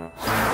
Yeah.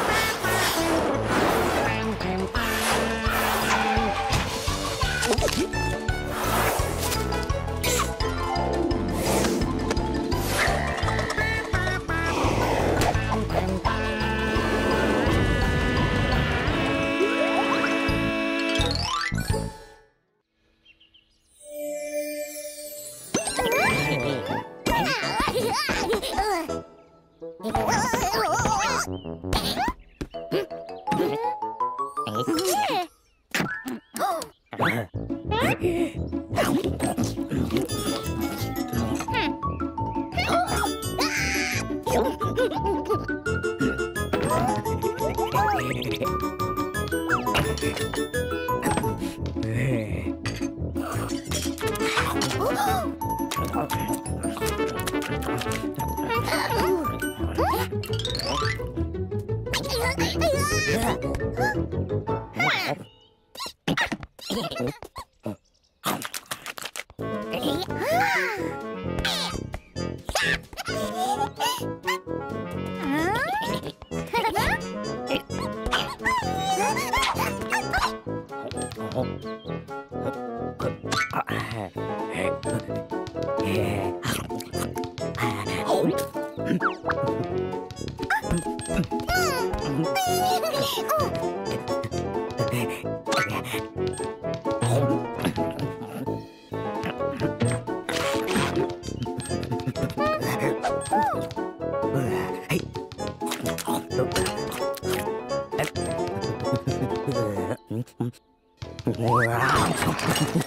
Ha ha ha.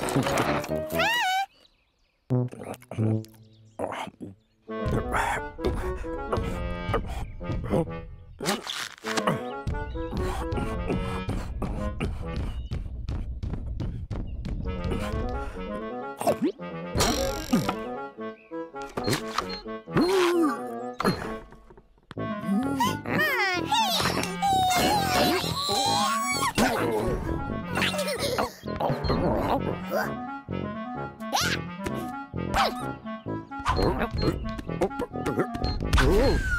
Oh, oh oh oh oh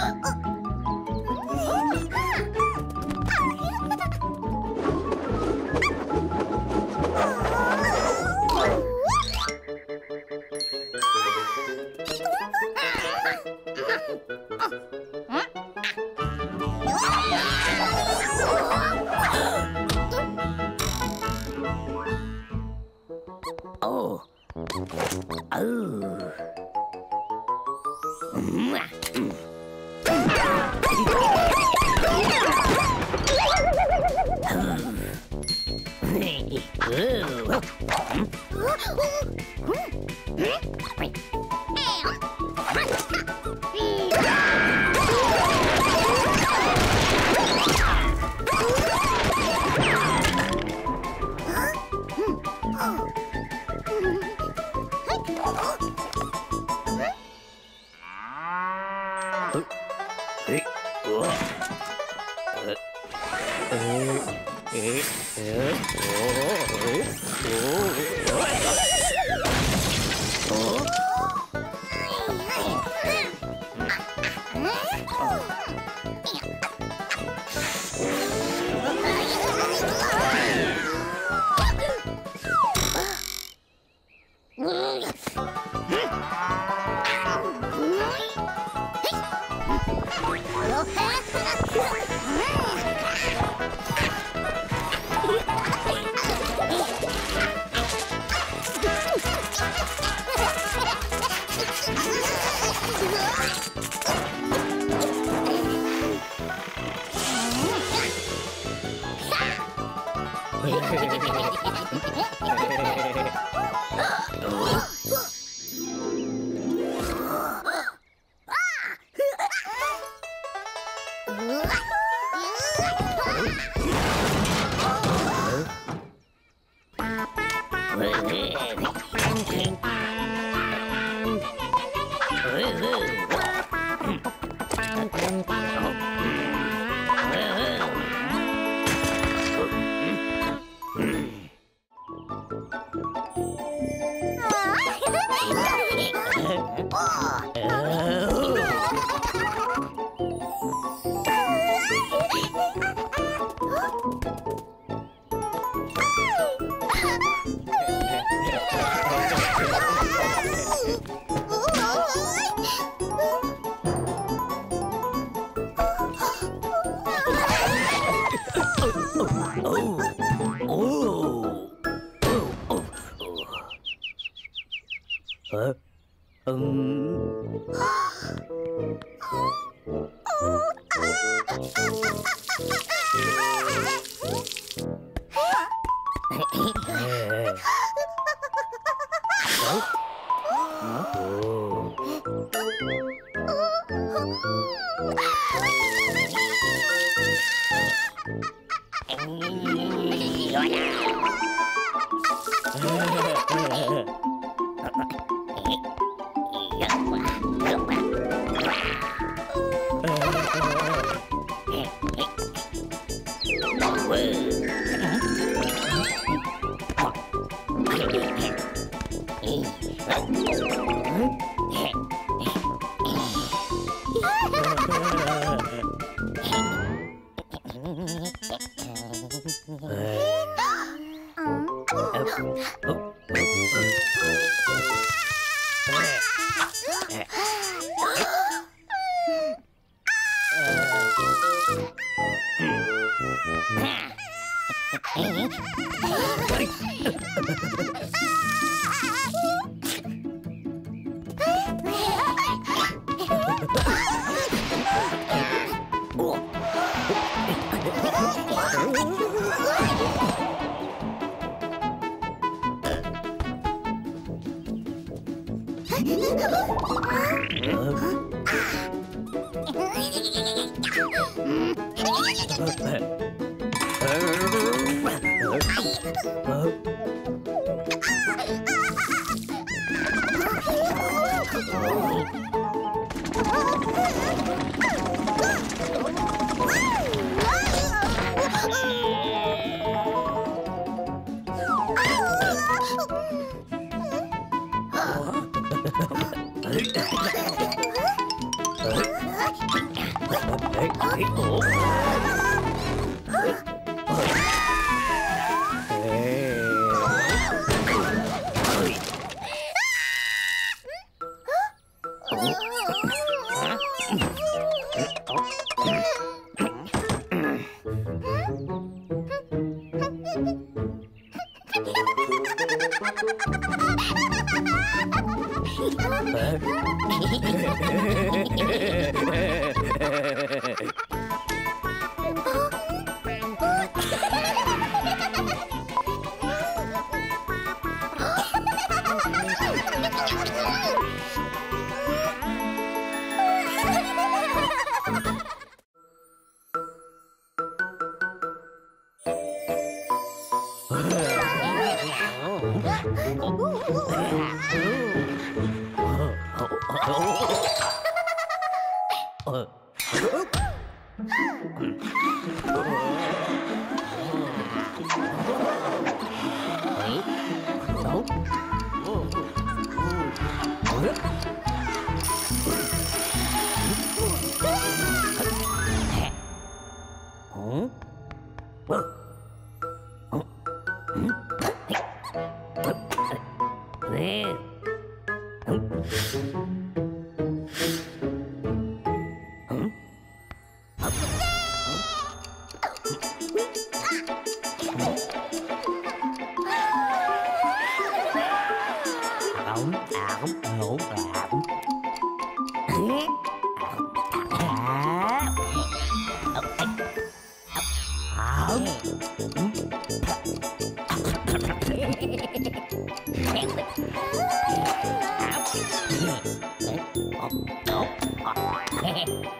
Oh! Hey! Oh, no.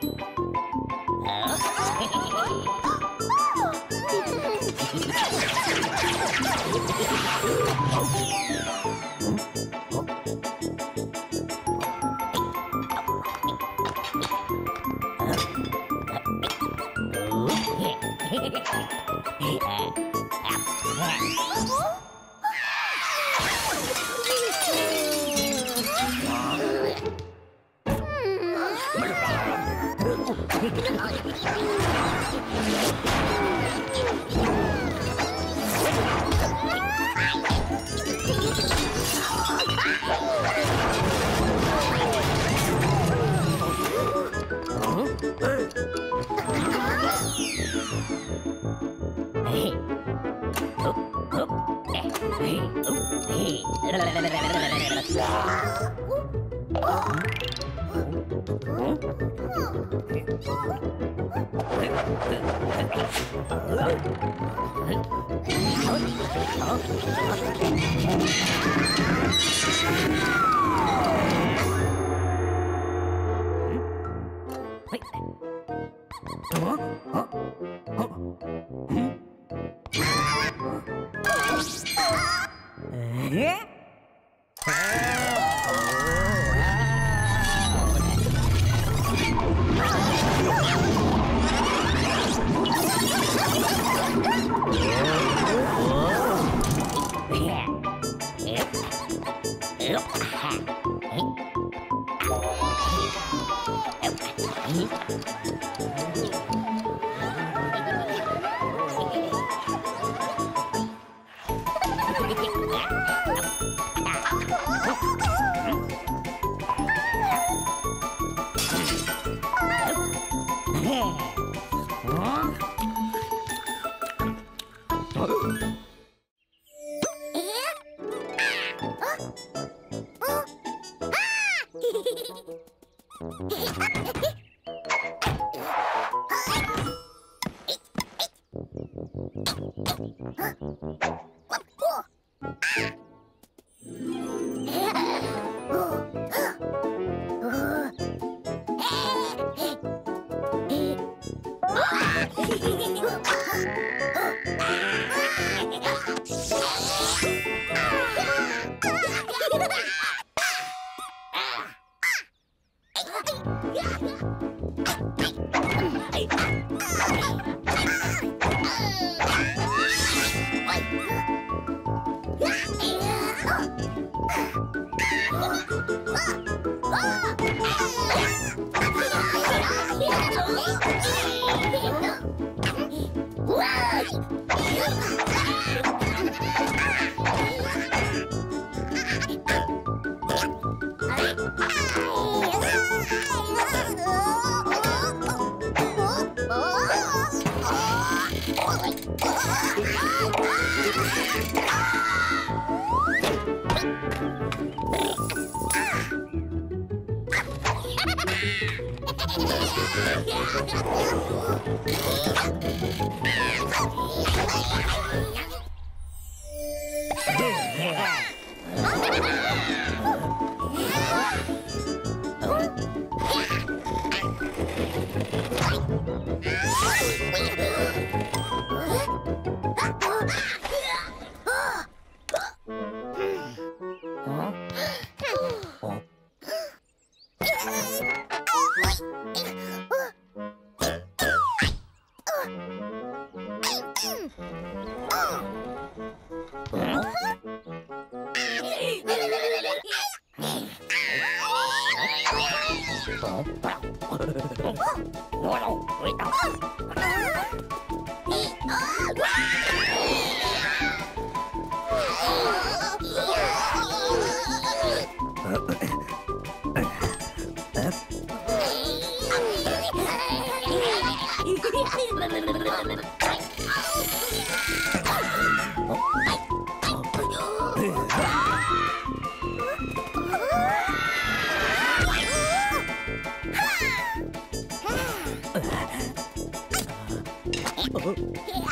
Ah! Ah!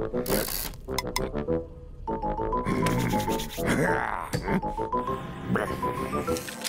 Hey!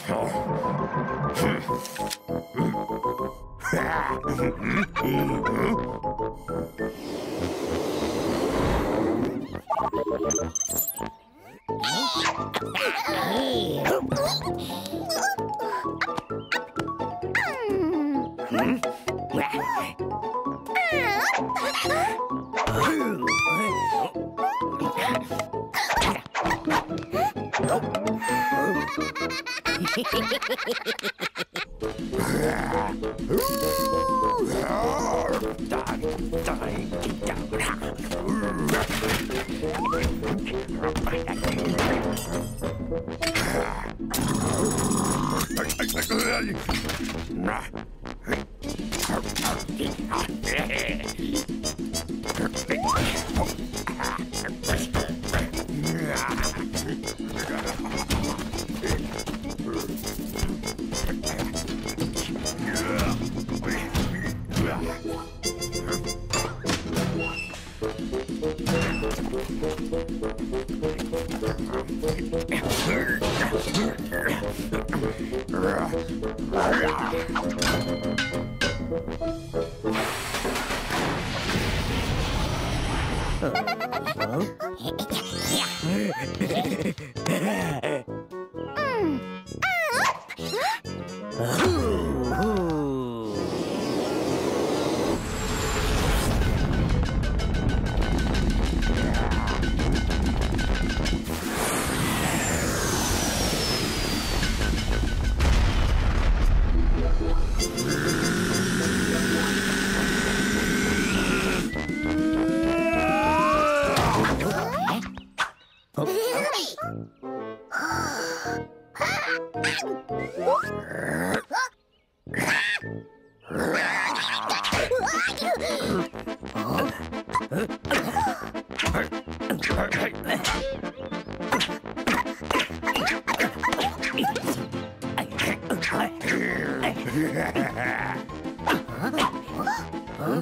Hehehehe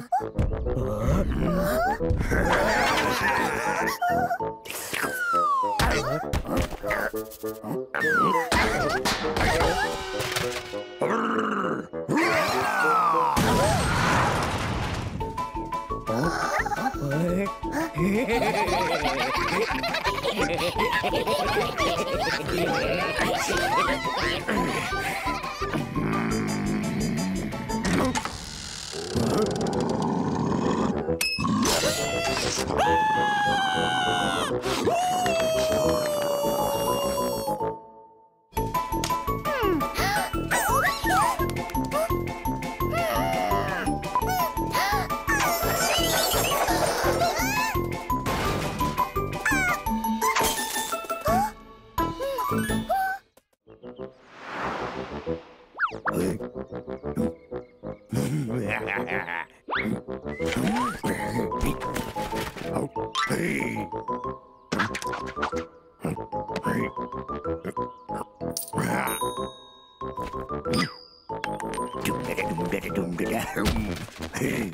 É. é, é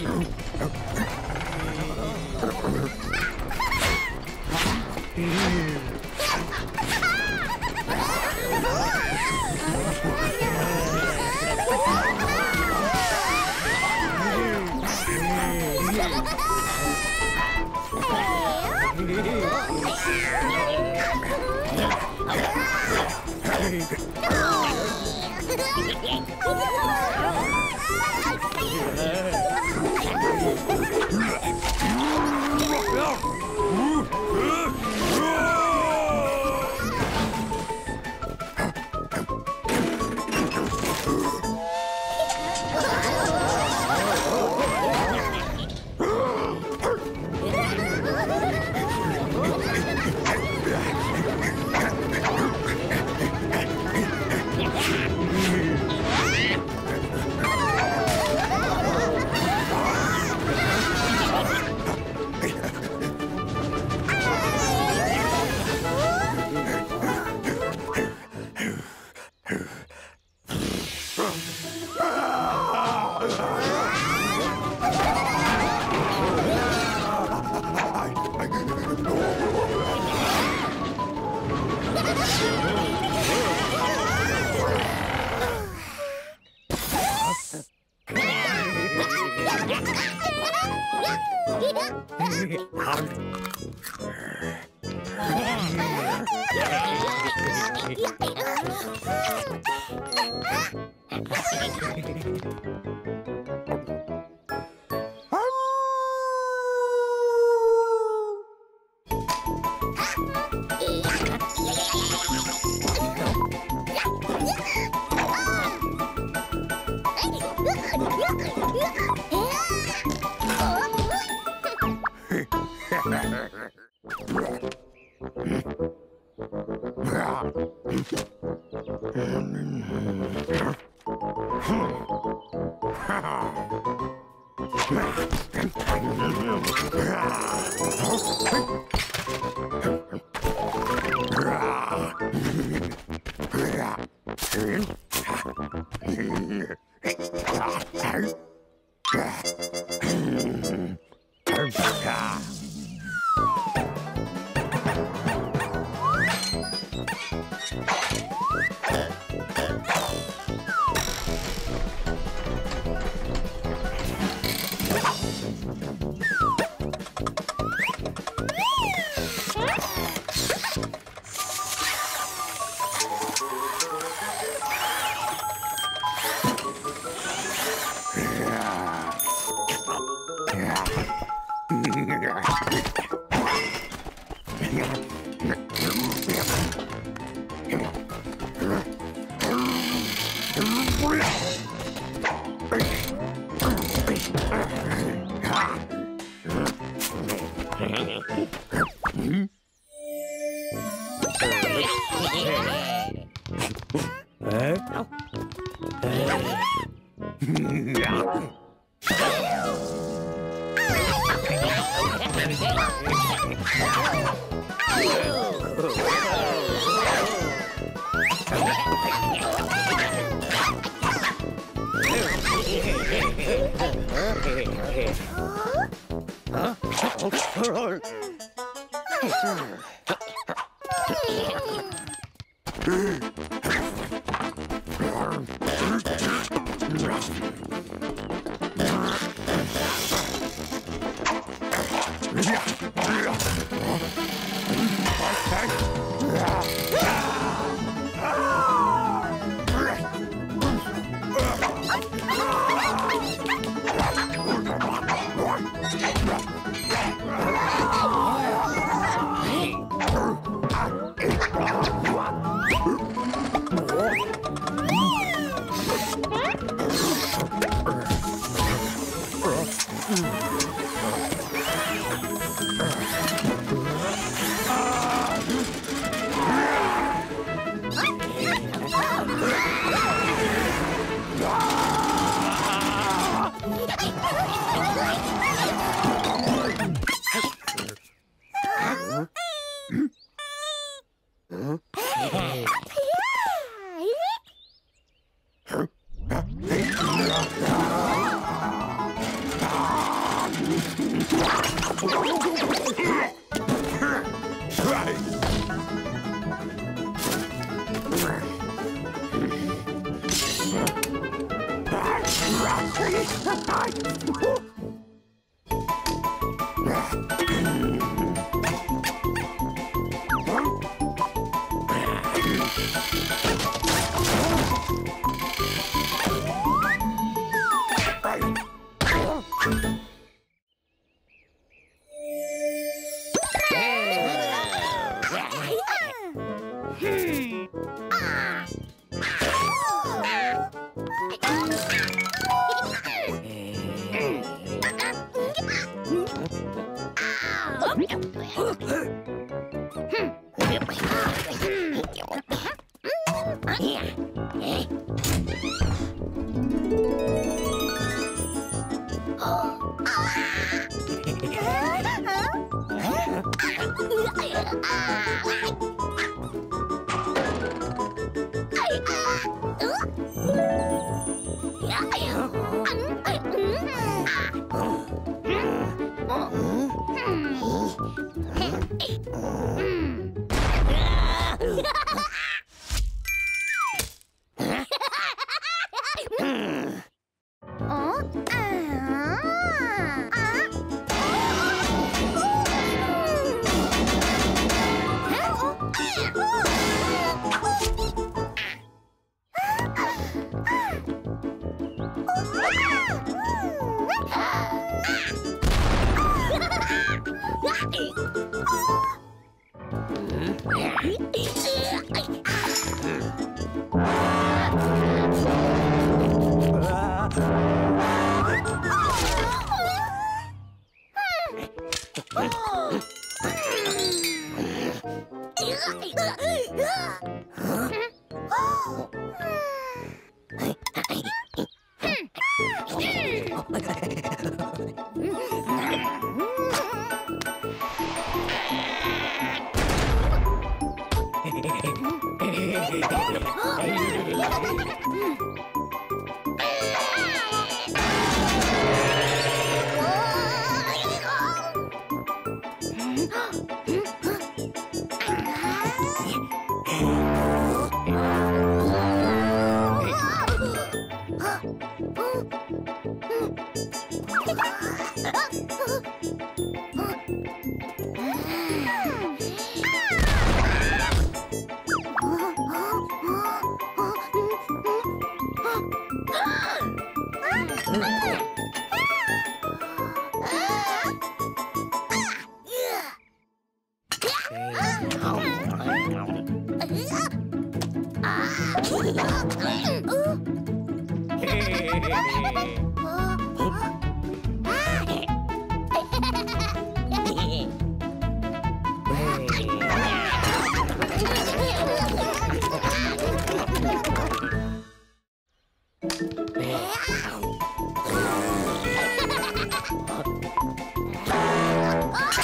Yeah. Oh! Oh, Perfect. control. うん。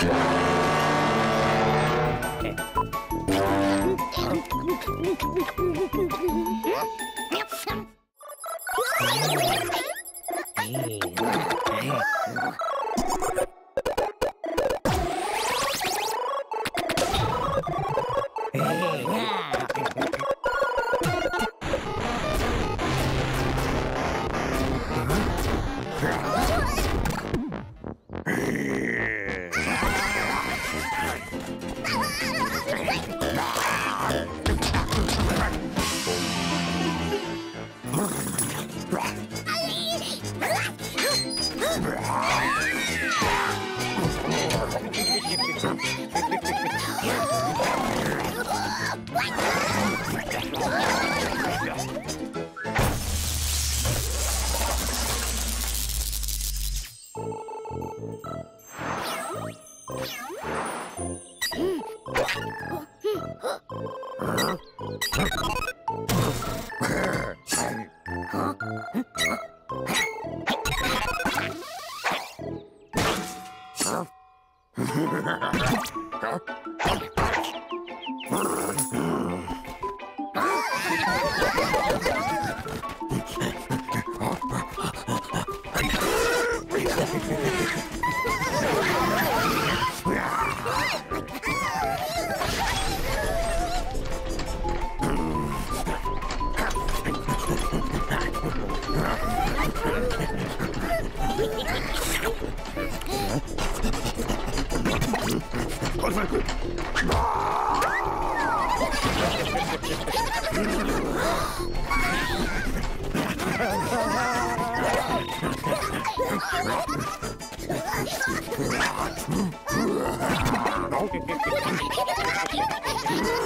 Yeah. Ha ha ha ha! かりまくうわっ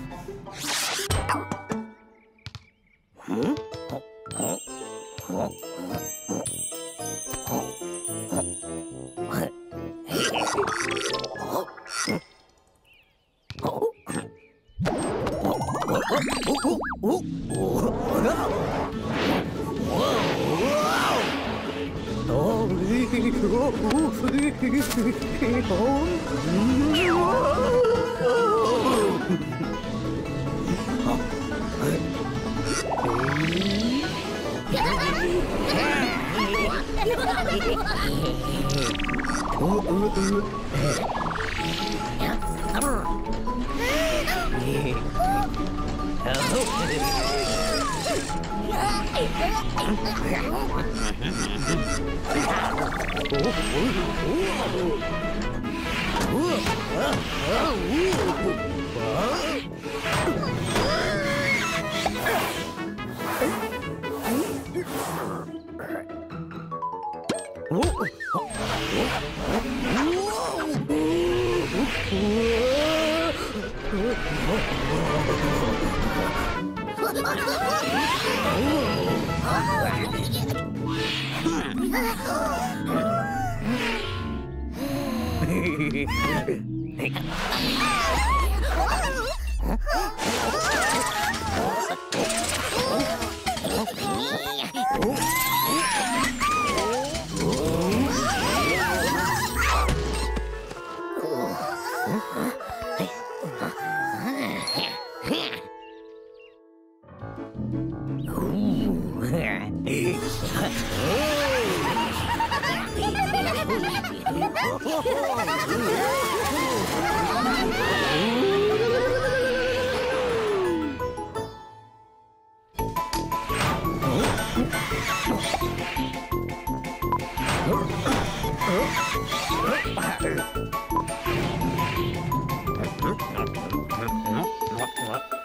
Huh?